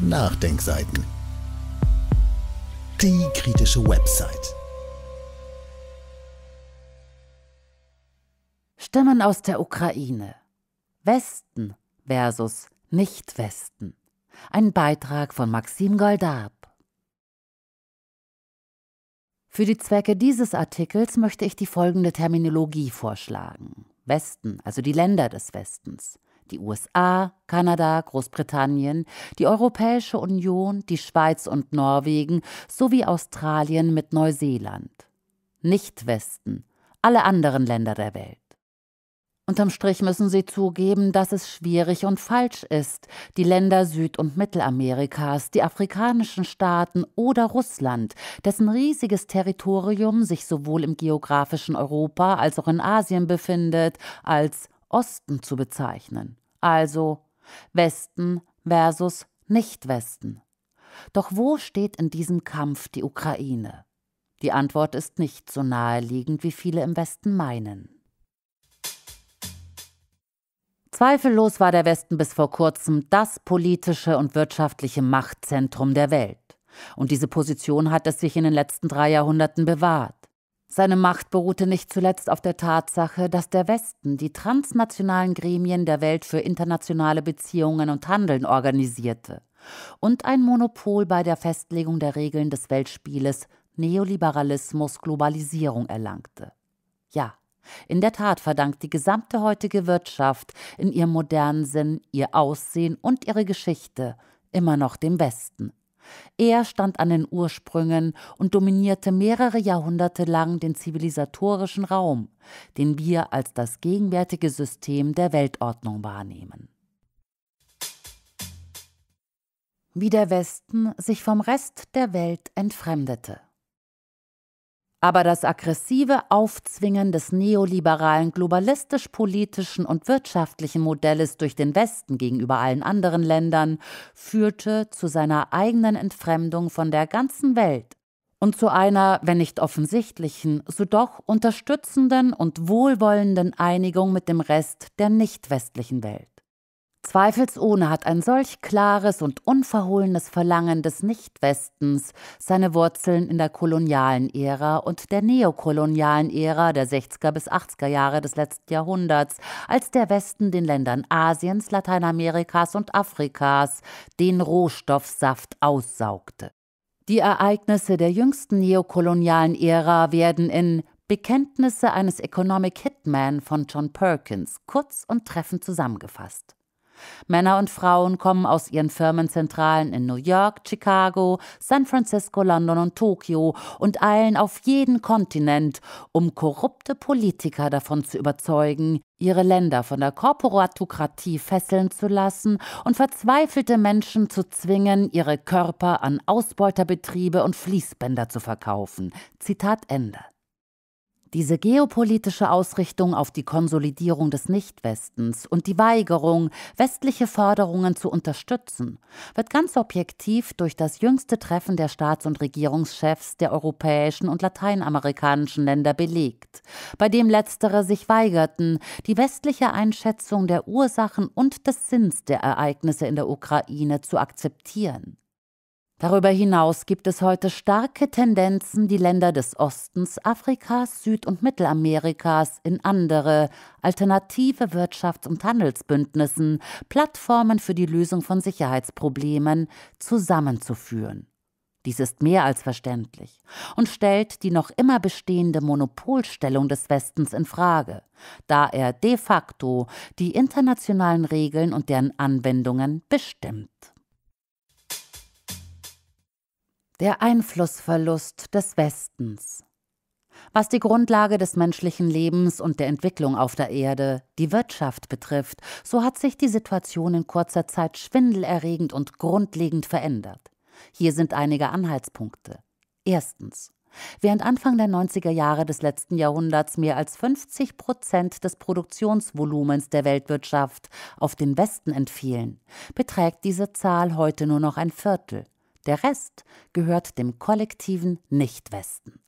Nachdenkseiten. Die kritische Website. Stimmen aus der Ukraine. Westen versus Nicht-Westen. Ein Beitrag von Maxim Goldab. Für die Zwecke dieses Artikels möchte ich die folgende Terminologie vorschlagen. Westen, also die Länder des Westens, die USA, Kanada, Großbritannien, die Europäische Union, die Schweiz und Norwegen sowie Australien mit Neuseeland. Nicht Westen, alle anderen Länder der Welt. Unterm Strich müssen sie zugeben, dass es schwierig und falsch ist, die Länder Süd- und Mittelamerikas, die afrikanischen Staaten oder Russland, dessen riesiges Territorium sich sowohl im geografischen Europa als auch in Asien befindet, als Osten zu bezeichnen. Also Westen versus Nicht-Westen. Doch wo steht in diesem Kampf die Ukraine? Die Antwort ist nicht so naheliegend, wie viele im Westen meinen. Zweifellos war der Westen bis vor kurzem das politische und wirtschaftliche Machtzentrum der Welt. Und diese Position hat es sich in den letzten drei Jahrhunderten bewahrt. Seine Macht beruhte nicht zuletzt auf der Tatsache, dass der Westen die transnationalen Gremien der Welt für internationale Beziehungen und Handeln organisierte und ein Monopol bei der Festlegung der Regeln des Weltspieles Neoliberalismus Globalisierung erlangte. Ja, in der Tat verdankt die gesamte heutige Wirtschaft in ihrem modernen Sinn, ihr Aussehen und ihre Geschichte immer noch dem Westen. Er stand an den Ursprüngen und dominierte mehrere Jahrhunderte lang den zivilisatorischen Raum, den wir als das gegenwärtige System der Weltordnung wahrnehmen. Wie der Westen sich vom Rest der Welt entfremdete. Aber das aggressive Aufzwingen des neoliberalen globalistisch-politischen und wirtschaftlichen Modells durch den Westen gegenüber allen anderen Ländern führte zu seiner eigenen Entfremdung von der ganzen Welt und zu einer, wenn nicht offensichtlichen, so doch unterstützenden und wohlwollenden Einigung mit dem Rest der nicht westlichen Welt. Zweifelsohne hat ein solch klares und unverhohlenes Verlangen des Nichtwestens seine Wurzeln in der kolonialen Ära und der neokolonialen Ära der 60er bis 80er Jahre des letzten Jahrhunderts, als der Westen den Ländern Asiens, Lateinamerikas und Afrikas den Rohstoffsaft aussaugte. Die Ereignisse der jüngsten neokolonialen Ära werden in Bekenntnisse eines Economic Hitman von John Perkins kurz und treffend zusammengefasst. Männer und Frauen kommen aus ihren Firmenzentralen in New York, Chicago, San Francisco, London und Tokio und eilen auf jeden Kontinent, um korrupte Politiker davon zu überzeugen, ihre Länder von der Korporatokratie fesseln zu lassen und verzweifelte Menschen zu zwingen, ihre Körper an Ausbeuterbetriebe und Fließbänder zu verkaufen. Zitat Ende. Diese geopolitische Ausrichtung auf die Konsolidierung des Nichtwestens und die Weigerung, westliche Forderungen zu unterstützen, wird ganz objektiv durch das jüngste Treffen der Staats- und Regierungschefs der europäischen und lateinamerikanischen Länder belegt, bei dem letztere sich weigerten, die westliche Einschätzung der Ursachen und des Sinns der Ereignisse in der Ukraine zu akzeptieren. Darüber hinaus gibt es heute starke Tendenzen, die Länder des Ostens, Afrikas, Süd- und Mittelamerikas in andere, alternative Wirtschafts- und Handelsbündnissen, Plattformen für die Lösung von Sicherheitsproblemen zusammenzuführen. Dies ist mehr als verständlich und stellt die noch immer bestehende Monopolstellung des Westens in Frage, da er de facto die internationalen Regeln und deren Anwendungen bestimmt. Der Einflussverlust des Westens. Was die Grundlage des menschlichen Lebens und der Entwicklung auf der Erde, die Wirtschaft betrifft, so hat sich die Situation in kurzer Zeit schwindelerregend und grundlegend verändert. Hier sind einige Anhaltspunkte. Erstens. Während Anfang der 90er Jahre des letzten Jahrhunderts mehr als 50 Prozent des Produktionsvolumens der Weltwirtschaft auf den Westen entfielen, beträgt diese Zahl heute nur noch ein Viertel. Der Rest gehört dem kollektiven Nichtwesten.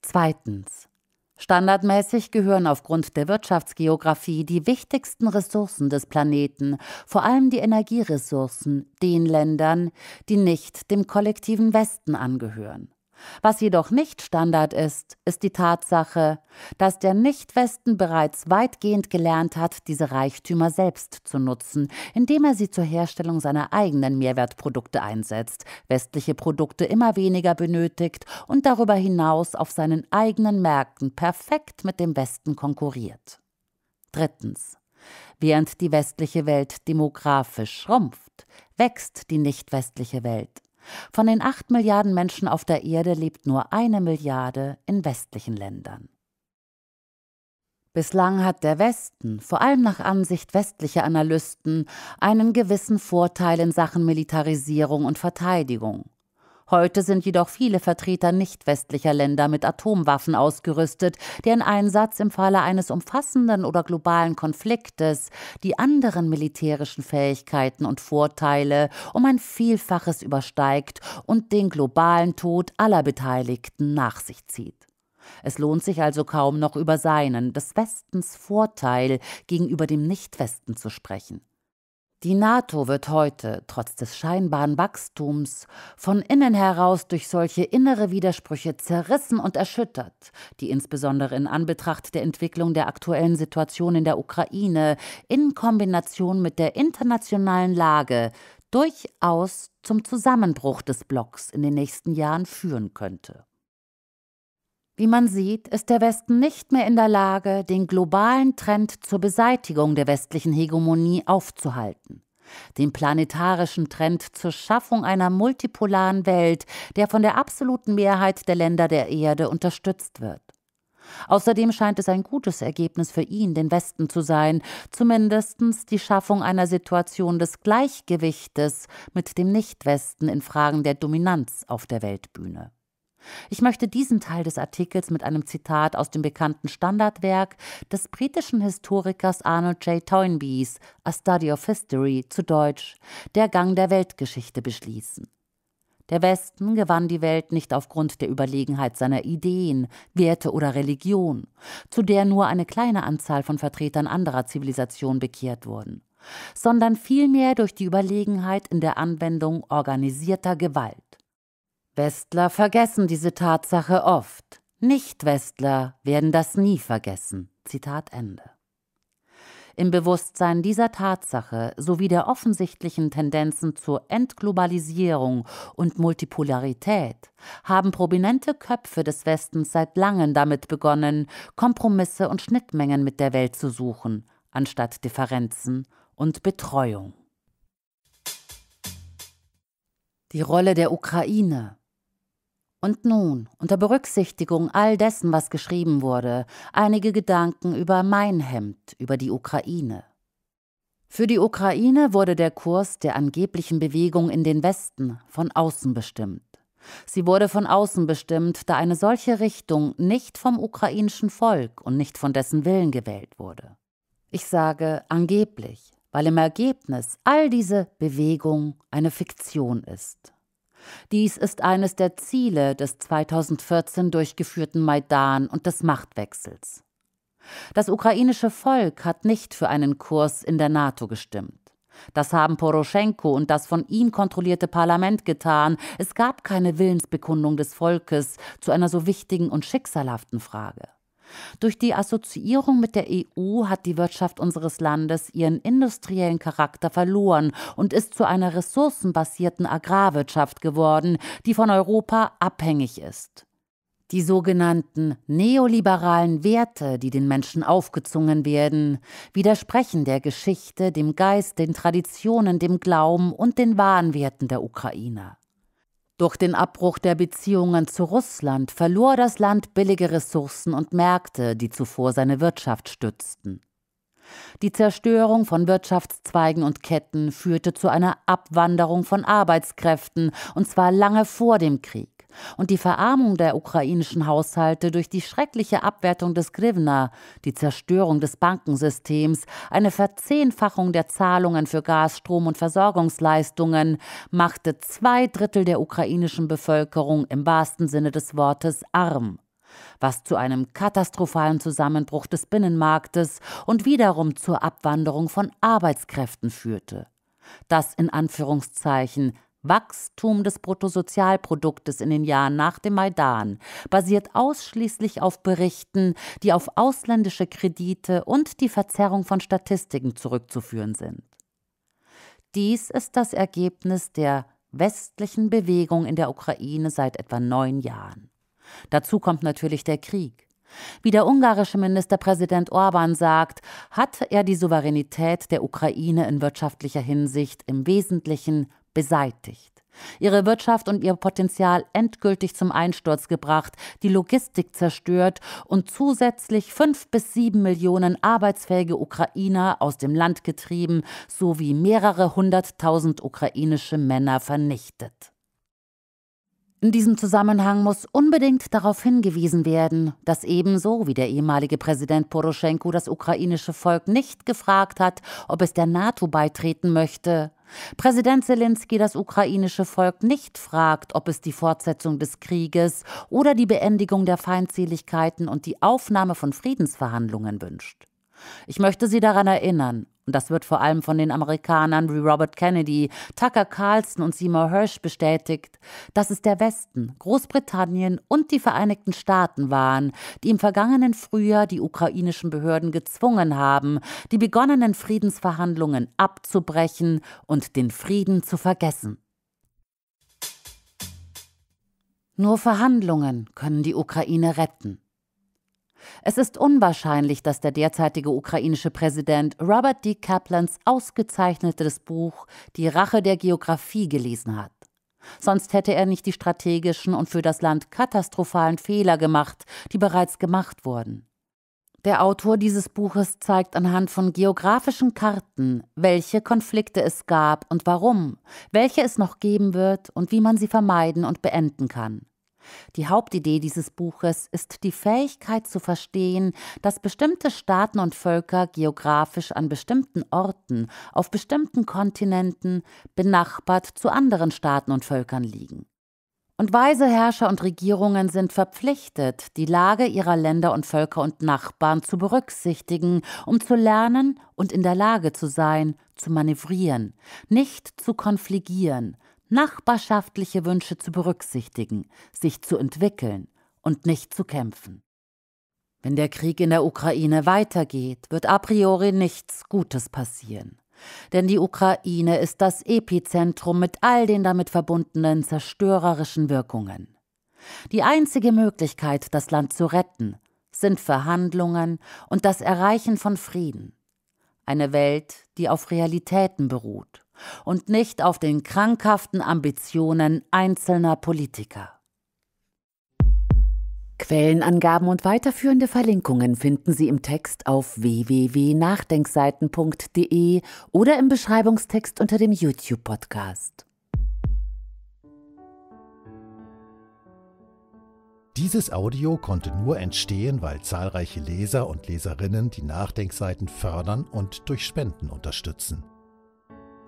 Zweitens. Standardmäßig gehören aufgrund der Wirtschaftsgeografie die wichtigsten Ressourcen des Planeten, vor allem die Energieressourcen, den Ländern, die nicht dem kollektiven Westen angehören. Was jedoch nicht Standard ist, ist die Tatsache, dass der Nicht-Westen bereits weitgehend gelernt hat, diese Reichtümer selbst zu nutzen, indem er sie zur Herstellung seiner eigenen Mehrwertprodukte einsetzt, westliche Produkte immer weniger benötigt und darüber hinaus auf seinen eigenen Märkten perfekt mit dem Westen konkurriert. Drittens. Während die westliche Welt demografisch schrumpft, wächst die nicht westliche Welt. Von den acht Milliarden Menschen auf der Erde lebt nur eine Milliarde in westlichen Ländern. Bislang hat der Westen, vor allem nach Ansicht westlicher Analysten, einen gewissen Vorteil in Sachen Militarisierung und Verteidigung. Heute sind jedoch viele Vertreter nicht westlicher Länder mit Atomwaffen ausgerüstet, deren Einsatz im Falle eines umfassenden oder globalen Konfliktes die anderen militärischen Fähigkeiten und Vorteile um ein Vielfaches übersteigt und den globalen Tod aller Beteiligten nach sich zieht. Es lohnt sich also kaum noch über seinen, des Westens Vorteil gegenüber dem Nichtwesten zu sprechen. Die NATO wird heute, trotz des scheinbaren Wachstums, von innen heraus durch solche innere Widersprüche zerrissen und erschüttert, die insbesondere in Anbetracht der Entwicklung der aktuellen Situation in der Ukraine in Kombination mit der internationalen Lage durchaus zum Zusammenbruch des Blocks in den nächsten Jahren führen könnte. Wie man sieht, ist der Westen nicht mehr in der Lage, den globalen Trend zur Beseitigung der westlichen Hegemonie aufzuhalten. Den planetarischen Trend zur Schaffung einer multipolaren Welt, der von der absoluten Mehrheit der Länder der Erde unterstützt wird. Außerdem scheint es ein gutes Ergebnis für ihn, den Westen zu sein, zumindest die Schaffung einer Situation des Gleichgewichtes mit dem Nichtwesten in Fragen der Dominanz auf der Weltbühne. Ich möchte diesen Teil des Artikels mit einem Zitat aus dem bekannten Standardwerk des britischen Historikers Arnold J. Toynbees, A Study of History, zu Deutsch, Der Gang der Weltgeschichte beschließen. Der Westen gewann die Welt nicht aufgrund der Überlegenheit seiner Ideen, Werte oder Religion, zu der nur eine kleine Anzahl von Vertretern anderer Zivilisationen bekehrt wurden, sondern vielmehr durch die Überlegenheit in der Anwendung organisierter Gewalt. Westler vergessen diese Tatsache oft. Nicht-Westler werden das nie vergessen. Zitat Ende. Im Bewusstsein dieser Tatsache sowie der offensichtlichen Tendenzen zur Entglobalisierung und Multipolarität haben prominente Köpfe des Westens seit langem damit begonnen, Kompromisse und Schnittmengen mit der Welt zu suchen, anstatt Differenzen und Betreuung. Die Rolle der Ukraine und nun, unter Berücksichtigung all dessen, was geschrieben wurde, einige Gedanken über mein Hemd, über die Ukraine. Für die Ukraine wurde der Kurs der angeblichen Bewegung in den Westen von außen bestimmt. Sie wurde von außen bestimmt, da eine solche Richtung nicht vom ukrainischen Volk und nicht von dessen Willen gewählt wurde. Ich sage angeblich, weil im Ergebnis all diese Bewegung eine Fiktion ist. Dies ist eines der Ziele des 2014 durchgeführten Maidan und des Machtwechsels. Das ukrainische Volk hat nicht für einen Kurs in der NATO gestimmt. Das haben Poroschenko und das von ihm kontrollierte Parlament getan. Es gab keine Willensbekundung des Volkes zu einer so wichtigen und schicksalhaften Frage. Durch die Assoziierung mit der EU hat die Wirtschaft unseres Landes ihren industriellen Charakter verloren und ist zu einer ressourcenbasierten Agrarwirtschaft geworden, die von Europa abhängig ist. Die sogenannten neoliberalen Werte, die den Menschen aufgezwungen werden, widersprechen der Geschichte, dem Geist, den Traditionen, dem Glauben und den Wahnwerten der Ukrainer. Durch den Abbruch der Beziehungen zu Russland verlor das Land billige Ressourcen und Märkte, die zuvor seine Wirtschaft stützten. Die Zerstörung von Wirtschaftszweigen und Ketten führte zu einer Abwanderung von Arbeitskräften, und zwar lange vor dem Krieg und die Verarmung der ukrainischen Haushalte durch die schreckliche Abwertung des Grivna, die Zerstörung des Bankensystems, eine Verzehnfachung der Zahlungen für Gas, Strom und Versorgungsleistungen machte zwei Drittel der ukrainischen Bevölkerung im wahrsten Sinne des Wortes arm. was zu einem katastrophalen Zusammenbruch des Binnenmarktes und wiederum zur Abwanderung von Arbeitskräften führte. Das in Anführungszeichen Wachstum des Bruttosozialproduktes in den Jahren nach dem Maidan basiert ausschließlich auf Berichten, die auf ausländische Kredite und die Verzerrung von Statistiken zurückzuführen sind. Dies ist das Ergebnis der westlichen Bewegung in der Ukraine seit etwa neun Jahren. Dazu kommt natürlich der Krieg. Wie der ungarische Ministerpräsident Orban sagt, hat er die Souveränität der Ukraine in wirtschaftlicher Hinsicht im Wesentlichen beseitigt ihre Wirtschaft und ihr Potenzial endgültig zum Einsturz gebracht, die Logistik zerstört und zusätzlich fünf bis sieben Millionen arbeitsfähige Ukrainer aus dem Land getrieben sowie mehrere hunderttausend ukrainische Männer vernichtet. In diesem Zusammenhang muss unbedingt darauf hingewiesen werden, dass ebenso wie der ehemalige Präsident Poroschenko das ukrainische Volk nicht gefragt hat, ob es der NATO beitreten möchte, Präsident Zelensky das ukrainische Volk nicht fragt, ob es die Fortsetzung des Krieges oder die Beendigung der Feindseligkeiten und die Aufnahme von Friedensverhandlungen wünscht. Ich möchte Sie daran erinnern, und das wird vor allem von den Amerikanern wie Robert Kennedy, Tucker Carlson und Seymour Hersh bestätigt, dass es der Westen, Großbritannien und die Vereinigten Staaten waren, die im vergangenen Frühjahr die ukrainischen Behörden gezwungen haben, die begonnenen Friedensverhandlungen abzubrechen und den Frieden zu vergessen. Nur Verhandlungen können die Ukraine retten. Es ist unwahrscheinlich, dass der derzeitige ukrainische Präsident Robert D. Kaplans ausgezeichnetes Buch Die Rache der Geographie gelesen hat. Sonst hätte er nicht die strategischen und für das Land katastrophalen Fehler gemacht, die bereits gemacht wurden. Der Autor dieses Buches zeigt anhand von geografischen Karten, welche Konflikte es gab und warum, welche es noch geben wird und wie man sie vermeiden und beenden kann. Die Hauptidee dieses Buches ist die Fähigkeit zu verstehen, dass bestimmte Staaten und Völker geografisch an bestimmten Orten, auf bestimmten Kontinenten, benachbart zu anderen Staaten und Völkern liegen. Und weise Herrscher und Regierungen sind verpflichtet, die Lage ihrer Länder und Völker und Nachbarn zu berücksichtigen, um zu lernen und in der Lage zu sein, zu manövrieren, nicht zu konfligieren, nachbarschaftliche Wünsche zu berücksichtigen, sich zu entwickeln und nicht zu kämpfen. Wenn der Krieg in der Ukraine weitergeht, wird a priori nichts Gutes passieren. Denn die Ukraine ist das Epizentrum mit all den damit verbundenen zerstörerischen Wirkungen. Die einzige Möglichkeit, das Land zu retten, sind Verhandlungen und das Erreichen von Frieden. Eine Welt, die auf Realitäten beruht und nicht auf den krankhaften Ambitionen einzelner Politiker. Quellenangaben und weiterführende Verlinkungen finden Sie im Text auf www.nachdenkseiten.de oder im Beschreibungstext unter dem YouTube-Podcast. Dieses Audio konnte nur entstehen, weil zahlreiche Leser und Leserinnen die Nachdenkseiten fördern und durch Spenden unterstützen.